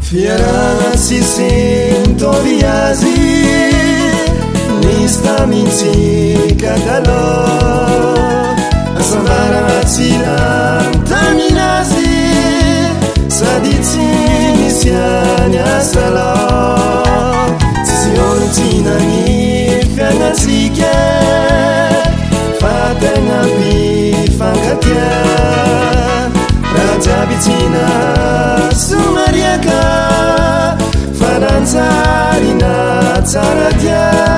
fierasisintoviazi listamici katalo sanaraciantaminazi sadicinisiana salo siontinani سدينا سرديا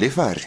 levar.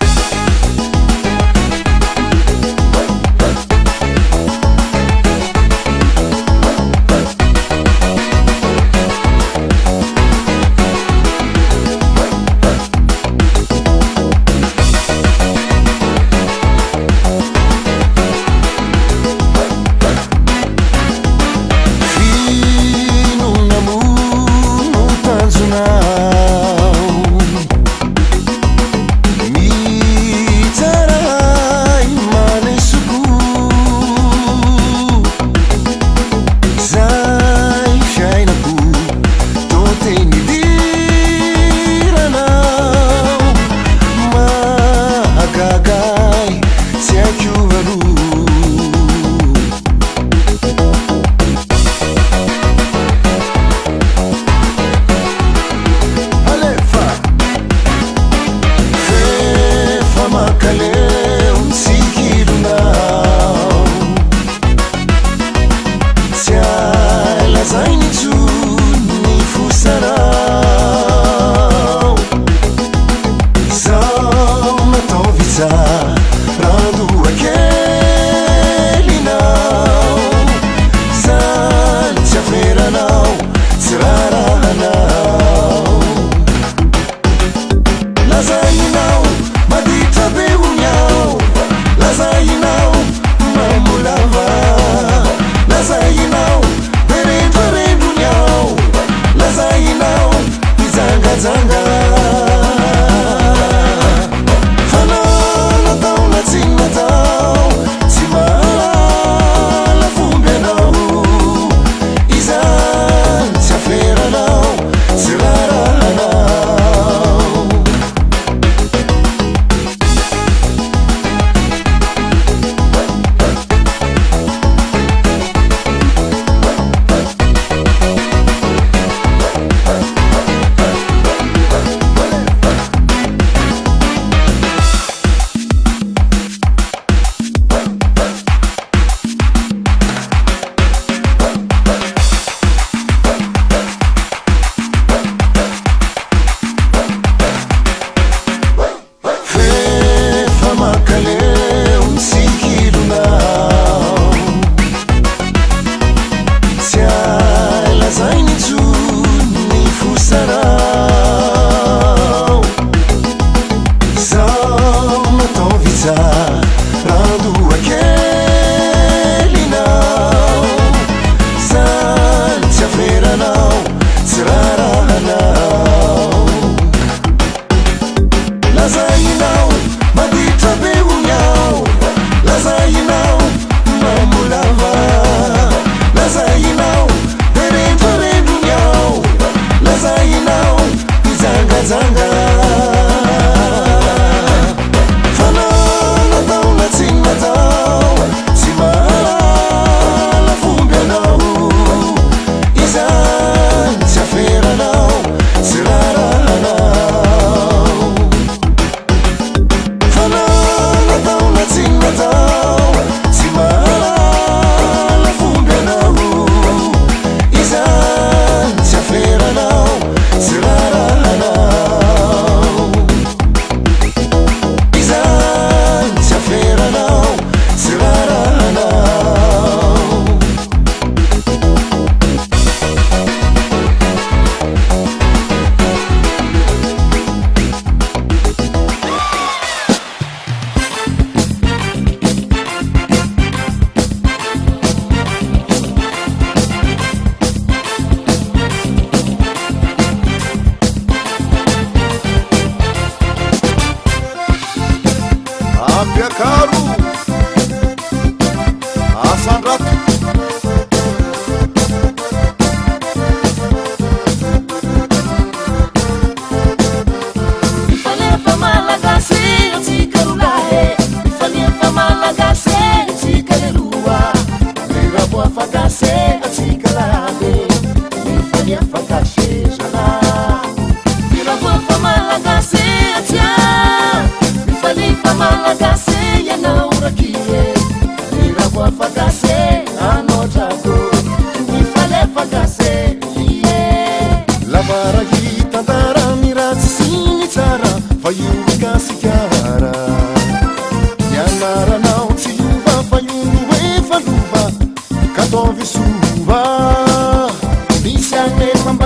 Sandra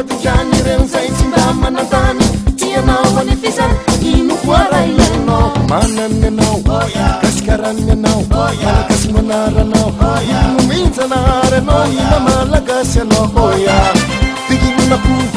tzany rezay sy mba manatany ty anao vanyfisana inofoarailainao manany anao gasikaranny anao agasimanaranao inominsanahaary anao ina malagasy anao hô iainao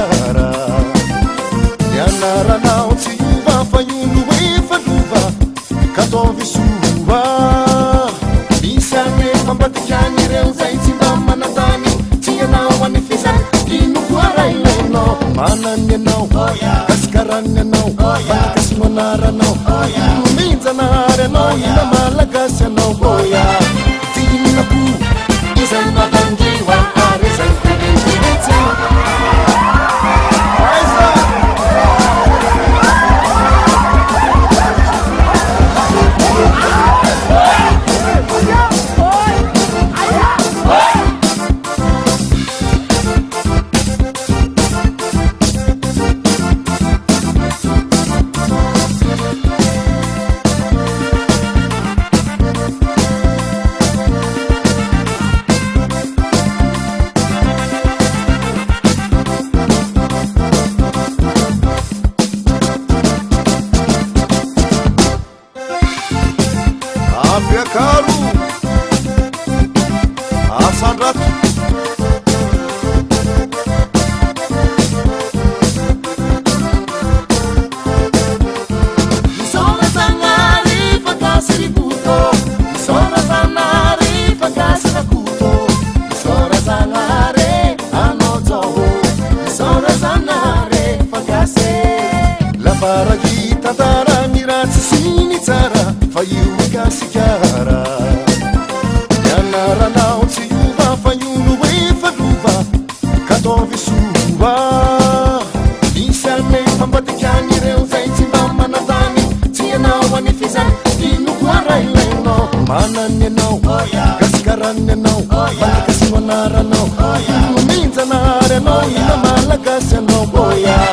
ikasikara mianaranao tsy ovafa iolo oefaoa kataovsoba isame fambatikany reo zay tsy mamanatany tsy anao anyfizany tinokoarailainao manany anao gasikarany anao aakasy manaranao ino minjanahary anao ina malagasy anao oa